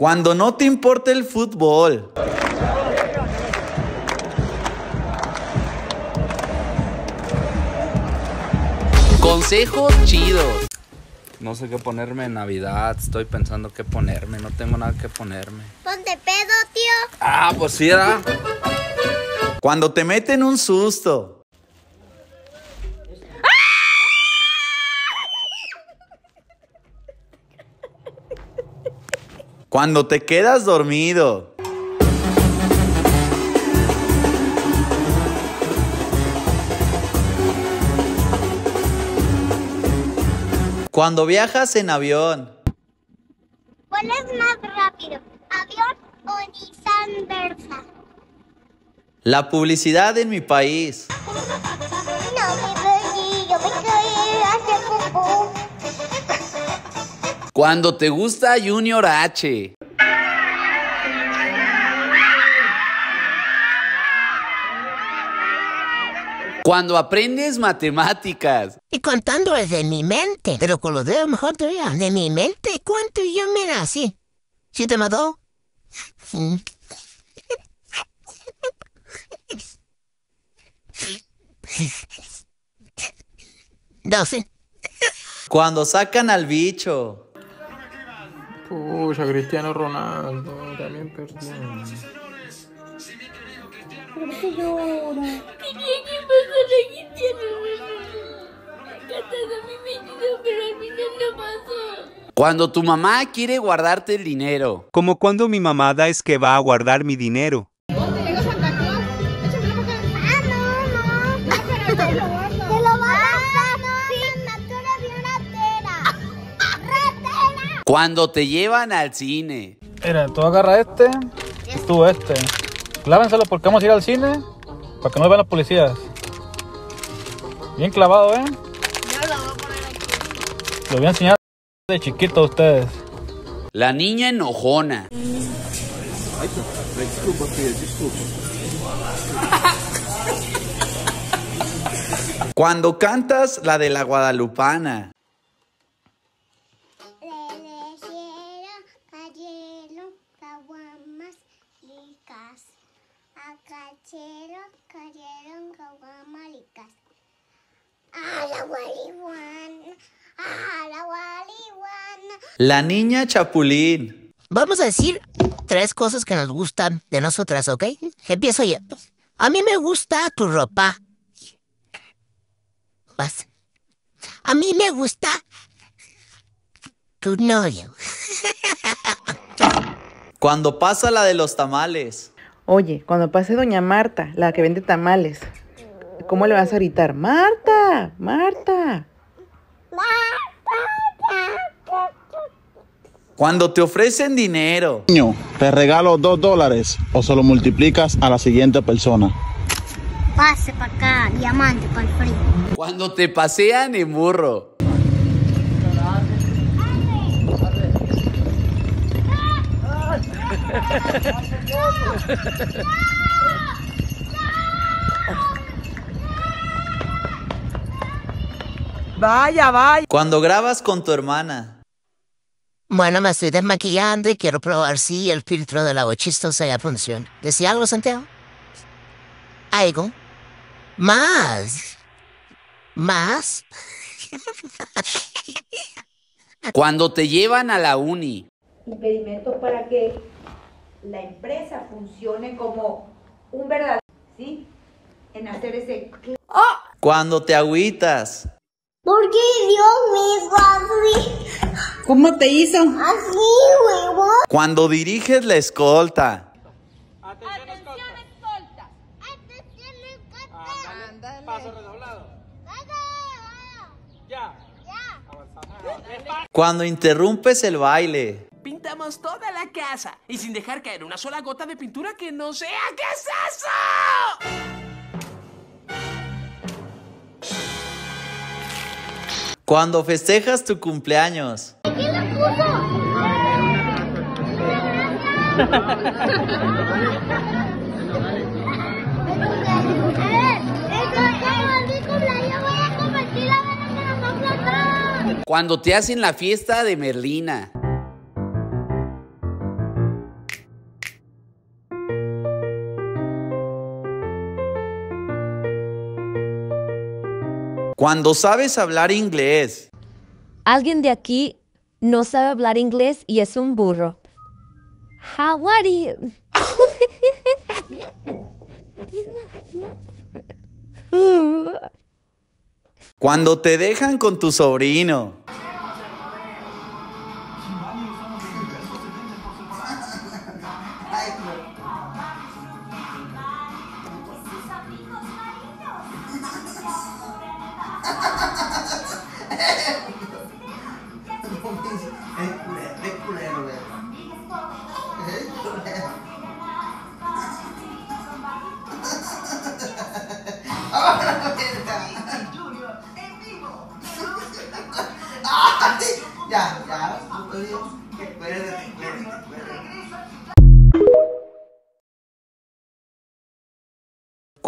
Cuando no te importa el fútbol. Consejos chidos. No sé qué ponerme en Navidad. Estoy pensando qué ponerme. No tengo nada que ponerme. Ponte pedo, tío. Ah, pues sí, era. Cuando te meten un susto. Cuando te quedas dormido. Cuando viajas en avión. ¿Cuál es más rápido? ¿Avión o Nissan Versa? La publicidad en mi país. Cuando te gusta Junior H. Cuando aprendes matemáticas. Y contando desde mi mente, pero con los dedos mejor todavía, de mi mente, ¿cuánto yo mira así? ¿Siete más dos? Doce. Cuando sacan al bicho. Pucha, Cristiano Ronaldo también perdió. Quería que pasara Cristiano Ronaldo. Encantado mi venido, pero al final no pasó. Cuando tu mamá quiere guardarte el dinero. Como cuando mi mamá da es que va a guardar mi dinero. Cuando te llevan al cine. Mira, tú agarra este y tú este. Clávenselo porque vamos a ir al cine para que no vean los policías. Bien clavado, ¿eh? Lo voy a enseñar de chiquito a ustedes. La niña enojona. Cuando cantas la de la guadalupana. Le cielo cayeron caguamas ricas. A cachero cayeron caguamas ricas. A la guarihuana, a la guarihuana. La niña chapulín. Vamos a decir tres cosas que nos gustan de nosotras, ¿ok? Empiezo yo. A mí me gusta tu ropa. Vas. A mí me gusta tu novio. Cuando pasa la de los tamales. Oye, cuando pase doña Marta, la que vende tamales, ¿cómo le vas a gritar? Marta, Marta. Cuando te ofrecen dinero. Niño, te regalo dos dólares o se lo multiplicas a la siguiente persona. Pase para acá, diamante para el frío. Cuando te pasean en burro. Vaya, vaya. Cuando grabas con tu hermana. Bueno, me estoy desmaquillando y quiero probar si el filtro de la voz chistosa ya funciona. ¿Decía algo, Santiago? ¿Algo? ¿Más? ¿Más? Cuando te llevan a la uni. Impedimentos para que la empresa funcione como un verdadero, ¿sí? En hacer ese Cuando te agüitas. ¿Por qué Dios me hizo así? ¿Cómo te hizo? Así, huevón. Cuando diriges la escolta. Atención, escolta. Atención, escolta. Ándale. Paso redoblado. Ya. Ya. Cuando interrumpes el baile. Toda la casa y sin dejar caer una sola gota de pintura que no sea. ¿Qué es eso? Cuando festejas tu cumpleaños. ¿Quién lo puso? Cuando te hacen la fiesta de Merlina. Cuando sabes hablar inglés. Alguien de aquí no sabe hablar inglés y es un burro. How are you? Cuando te dejan con tu sobrino.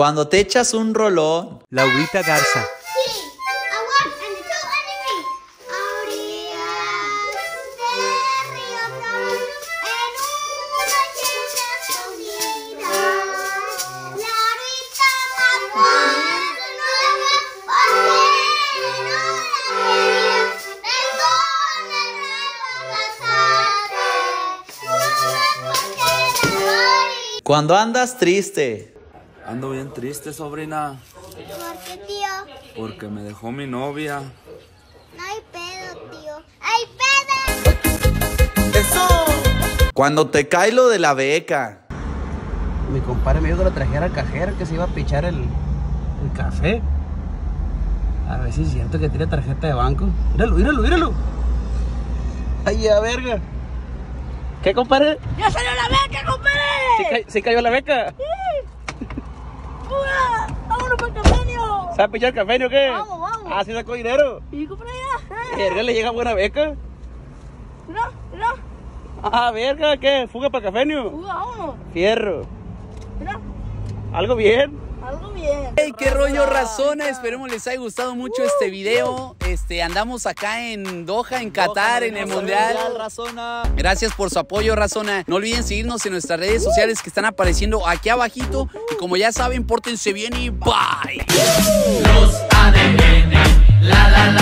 Cuando te echas un rolón. Laurita Garza. Cuando andas triste. Ando bien triste, sobrina. ¿Por qué, tío? Porque me dejó mi novia. No hay pedo, tío. ¡Hay pedo! Cuando te cae lo de la beca. Mi compadre me dijo que lo trajera al cajero, que se iba a pichar el, el café. A ver si es cierto que tiene tarjeta de banco. Míralo, míralo, míralo. Ay, a verga. ¿Qué, compadre? ¡Ya salió la beca, compadre! ¿Se, ca- se cayó la beca? ¡Uah! ¡Vámonos para el convenio! ¿Se va a pichar el café o qué? Vamos, vamos. Ah, sí sacó dinero. ¿Y compra ya? Le llega buena beca. Mira, mira. Ah, verga, ¿qué? ¿Fuga para el cafenio? Uah, vámonos. Fierro. Mira, ¿Algo bien? Algo bien. Hey, qué rollo razona, esperemos les haya gustado mucho este video. Este, andamos acá en Doha, en Qatar, en el Mundial. Razona. Gracias por su apoyo, Razona. No olviden seguirnos en nuestras redes sociales que están apareciendo aquí abajito. Y como ya saben, pórtense bien y bye. Los ADN, la la la.